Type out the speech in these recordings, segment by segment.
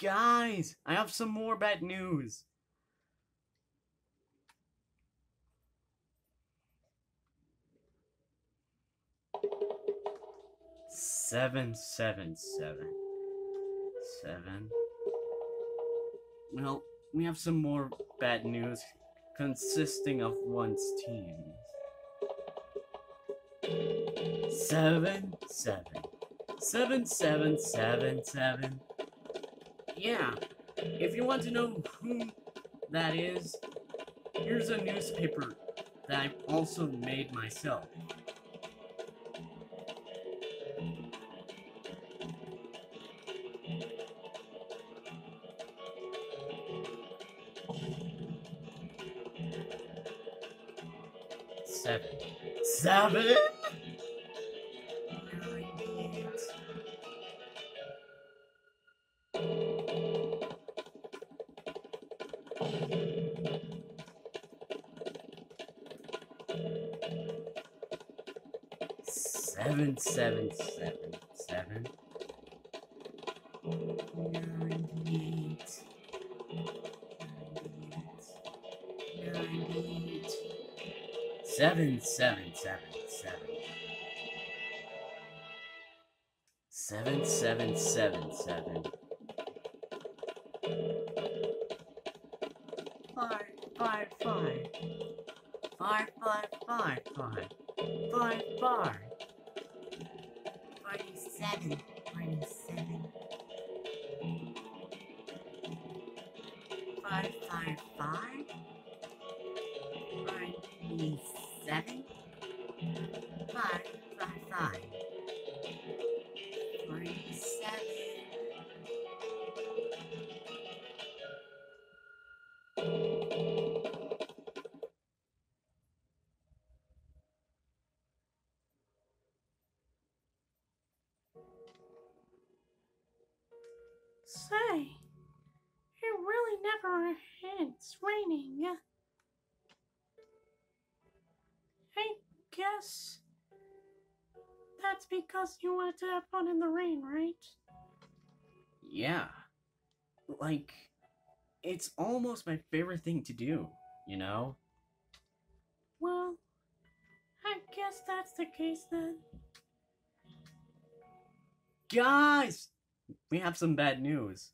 Guys, I have some more bad news. Seven, seven, seven, seven. Well, we have some more bad news consisting of one's teams. Seven, seven, seven, seven, seven, seven. Yeah, if you want to know who that is, here's a newspaper that I also made myself. Seven. Seven? Seven, seven, seven, seven. Ninety-eight. Ninety-eight. Ninety-eight. Seven, seven, seven, seven. Seven, seven, seven, seven. Five, five, five. Five, five, five, five. Five, five seven minus seven. Five, five. Five seven. Five, five, five. Say, it really never ends raining. I guess that's because you wanted to have fun in the rain, right? Yeah. Like, it's almost my favorite thing to do, you know? Well, I guess that's the case then. Guys! We have some bad news.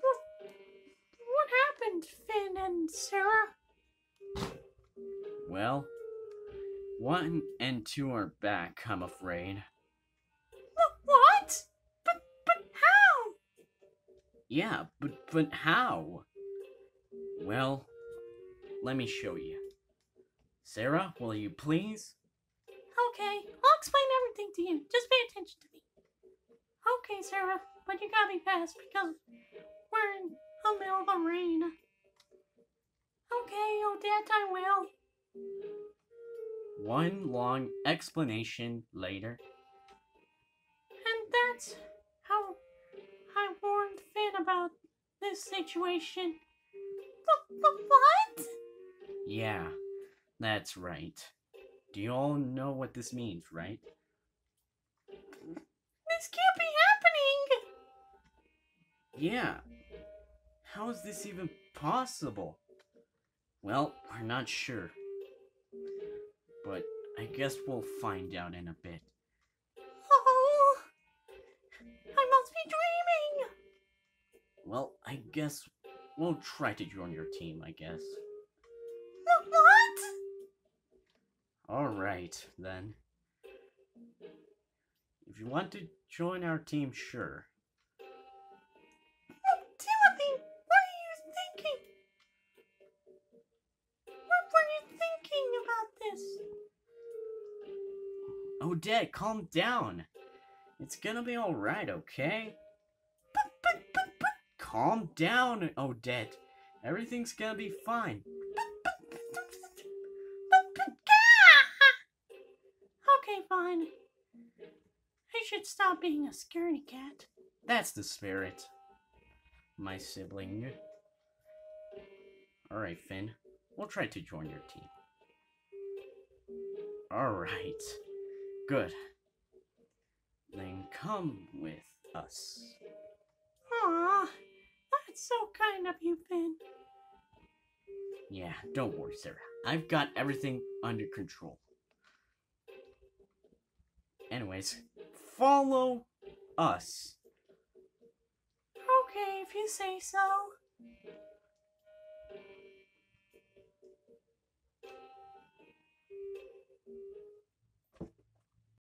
What? What, happened, Finn and Sarah? Well, one and two are back, I'm afraid. Yeah, but but how? Well, let me show you. Sarah, will you please? Okay, I'll explain everything to you. Just pay attention to me. Okay, Sarah, but you gotta be fast because we're in the middle of the rain. Okay, oh, Odette, I will. One long explanation later. And that's about this situation. What? Yeah, that's right. Do you all know what this means, right? This can't be happening! Yeah. How is this even possible? Well, we're not sure. But I guess we'll find out in a bit. Well, I guess we'll try to join your team, I guess. What? Alright, then. If you want to join our team, sure. Timothy, what are you thinking? What were you thinking about this? Odette, calm down. It's gonna be alright, okay? But, but, but Calm down, Odette. Everything's gonna be fine. Okay, fine. I should stop being a scaredy cat. That's the spirit. My sibling. Alright, Finn. We'll try to join your team. Alright. Good. Then come with us. Aw, that's so kind of you, Finn. Yeah, don't worry, Sarah. I've got everything under control. Anyways, follow us. Okay, if you say so.